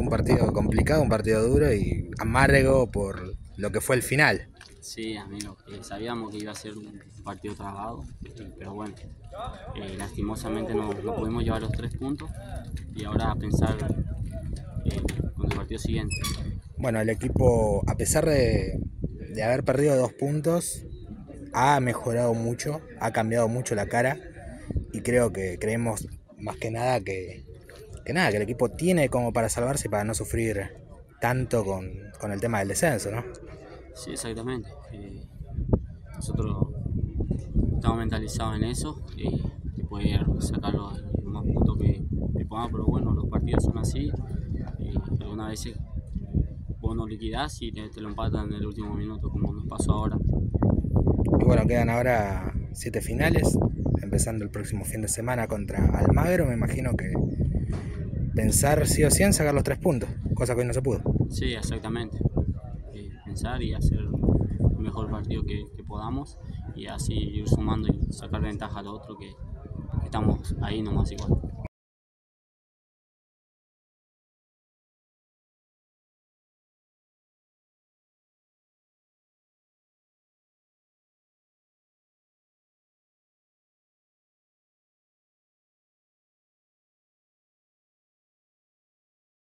un partido complicado, un partido duro y amargo por lo que fue el final. Sí, amigo, sabíamos que iba a ser un partido trabado, pero bueno, eh, lastimosamente no, pudimos llevar los tres puntos y ahora a pensar eh, con el partido siguiente. Bueno, el equipo, a pesar de, de haber perdido dos puntos, ha mejorado mucho, ha cambiado mucho la cara y creo que creemos más que nada que, que nada, que el equipo tiene como para salvarse para no sufrir tanto con, con el tema del descenso, ¿no? Sí, exactamente. Eh, nosotros estamos mentalizados en eso y, poder sacar los, más puntos que, podamos, pero bueno, los partidos son así y algunas veces vos no liquidás y te, lo empatan en el último minuto como nos pasó ahora. Y bueno, quedan ahora siete finales, empezando el próximo fin de semana contra Almagro, me imagino que pensar sí o sí en sacar los tres puntos, cosa que hoy no se pudo. Sí, exactamente. Eh, pensar y hacer el mejor partido que, podamos y así ir sumando y sacar ventaja al otro que, que estamos ahí nomás igual.